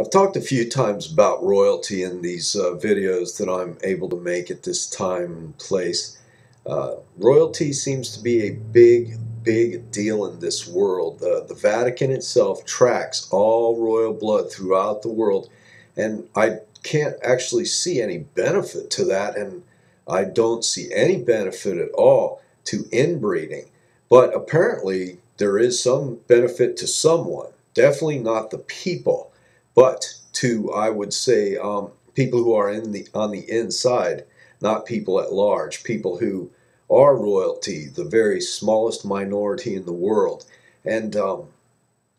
I've talked a few times about royalty in these uh, videos that I'm able to make at this time and place. Uh, royalty seems to be a big, big deal in this world. Uh, the Vatican itself tracks all royal blood throughout the world, and I can't actually see any benefit to that, and I don't see any benefit at all to inbreeding. But apparently, there is some benefit to someone, definitely not the people but to I would say um, people who are in the on the inside, not people at large, people who are royalty, the very smallest minority in the world, and um,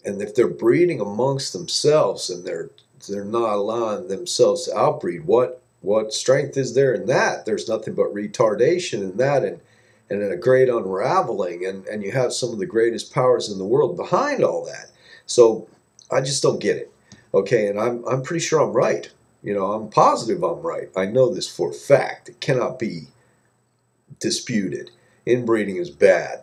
and if they're breeding amongst themselves and they're they're not allowing themselves to outbreed, what what strength is there in that? There's nothing but retardation in that, and and a great unraveling, and and you have some of the greatest powers in the world behind all that. So I just don't get it. Okay, and I'm, I'm pretty sure I'm right. You know, I'm positive I'm right. I know this for a fact. It cannot be disputed. Inbreeding is bad.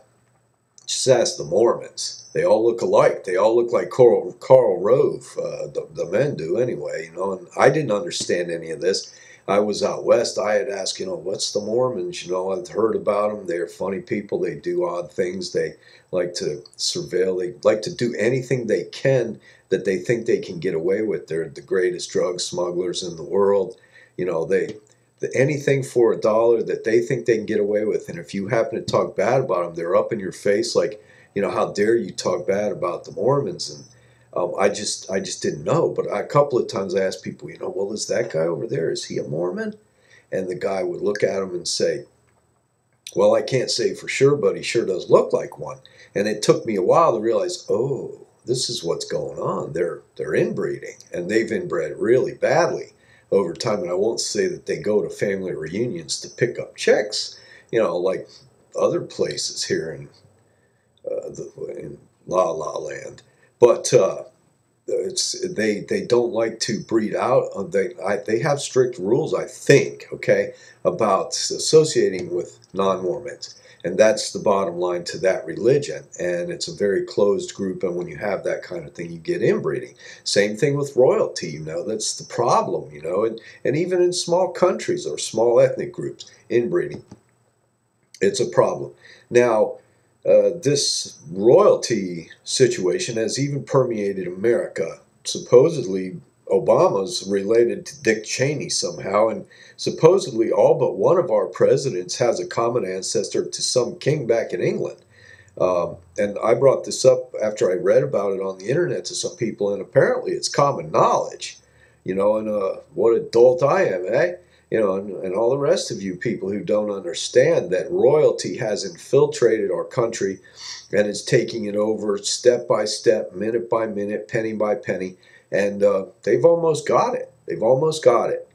Just ask the Mormons. They all look alike. They all look like Carl, Karl Rove. Uh, the, the men do anyway. You know, and I didn't understand any of this. I was out west. I had asked, you know, what's the Mormons? You know, I've heard about them. They're funny people. They do odd things. They like to surveil. They like to do anything they can that they think they can get away with. They're the greatest drug smugglers in the world. You know, they anything for a dollar that they think they can get away with. And if you happen to talk bad about them, they're up in your face like, you know, how dare you talk bad about the Mormons? And um, I just I just didn't know. But a couple of times I asked people, you know, well, is that guy over there? Is he a Mormon? And the guy would look at him and say, well, I can't say for sure, but he sure does look like one. And it took me a while to realize, oh, this is what's going on. They're they're inbreeding, and they've inbred really badly over time. And I won't say that they go to family reunions to pick up chicks, you know, like other places here in uh, the, in La La Land, but. Uh, it's they they don't like to breed out. They I, they have strict rules, I think, okay, about associating with non-Mormons. And that's the bottom line to that religion. And it's a very closed group. And when you have that kind of thing, you get inbreeding. Same thing with royalty, you know, that's the problem, you know, and, and even in small countries or small ethnic groups, inbreeding, it's a problem. Now, uh, this royalty situation has even permeated America. Supposedly, Obama's related to Dick Cheney somehow, and supposedly all but one of our presidents has a common ancestor to some king back in England. Um, and I brought this up after I read about it on the internet to some people, and apparently it's common knowledge. You know, and uh, what a dolt I am, eh? You know, and, and all the rest of you people who don't understand that royalty has infiltrated our country and is taking it over step by step, minute by minute, penny by penny and uh, they've almost got it. They've almost got it.